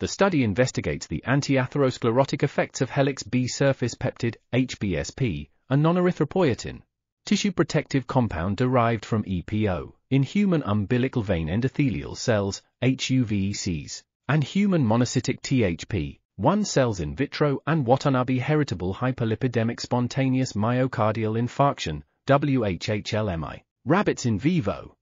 The study investigates the anti-atherosclerotic effects of helix B surface peptide, HBSP, a non-erythropoietic, tissue protective compound derived from EPO, in human umbilical vein endothelial cells, HUVECs, and human monocytic THP, 1 cells in vitro and Watanabe heritable hyperlipidemic spontaneous myocardial infarction, WHHLMI, rabbits in vivo.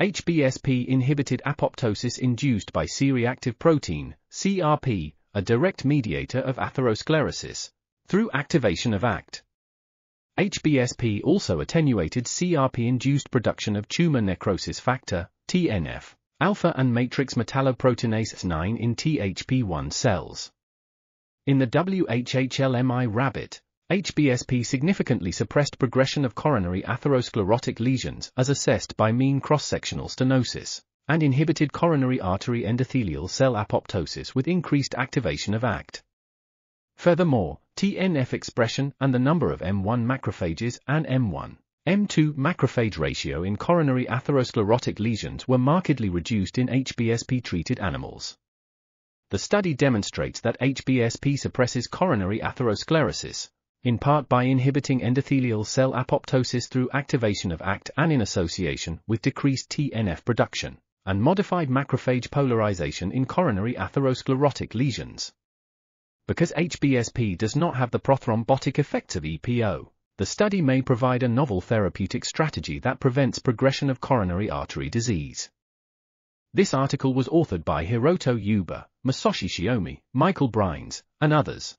HBSP inhibited apoptosis induced by C-reactive protein, CRP, a direct mediator of atherosclerosis, through activation of Akt. HBSP also attenuated CRP-induced production of tumor necrosis factor, TNF, alpha and matrix metalloproteinase 9 in THP1 cells. In the WHHLMI rabbit, HBSP significantly suppressed progression of coronary atherosclerotic lesions as assessed by mean cross-sectional stenosis, and inhibited coronary artery endothelial cell apoptosis with increased activation of Akt. Furthermore, TNF expression and the number of M1 macrophages and M1, M2 macrophage ratio in coronary atherosclerotic lesions were markedly reduced in HBSP-treated animals. The study demonstrates that HBSP suppresses coronary atherosclerosis, in part by inhibiting endothelial cell apoptosis through activation of Akt and in association with decreased TNF production, and modified macrophage polarization in coronary atherosclerotic lesions. Because HBSP does not have the prothrombotic effects of EPO, the study may provide a novel therapeutic strategy that prevents progression of coronary artery disease. This article was authored by Hiroto Ueba, Masashi Shiomi, Michael Brines, and others.